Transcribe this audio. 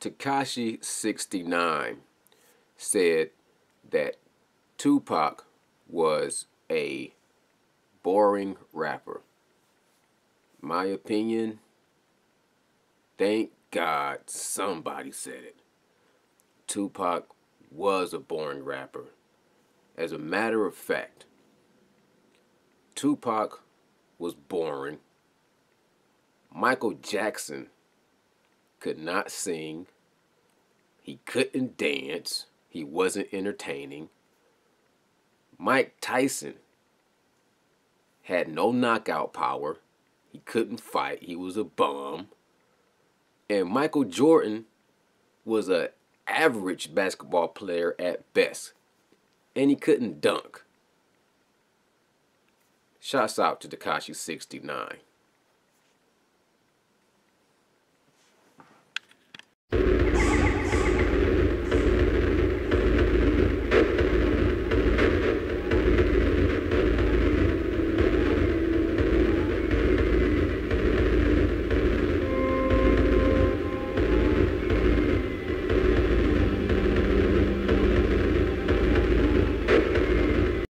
Tekashi69 said that Tupac was a boring rapper. My opinion, thank God somebody said it. Tupac was a boring rapper. As a matter of fact, Tupac was boring. Michael Jackson could not sing. He couldn't dance. He wasn't entertaining. Mike Tyson had no knockout power. He couldn't fight. He was a bum. And Michael Jordan was an average basketball player at best. And he couldn't dunk. Shouts out to Tekashi69.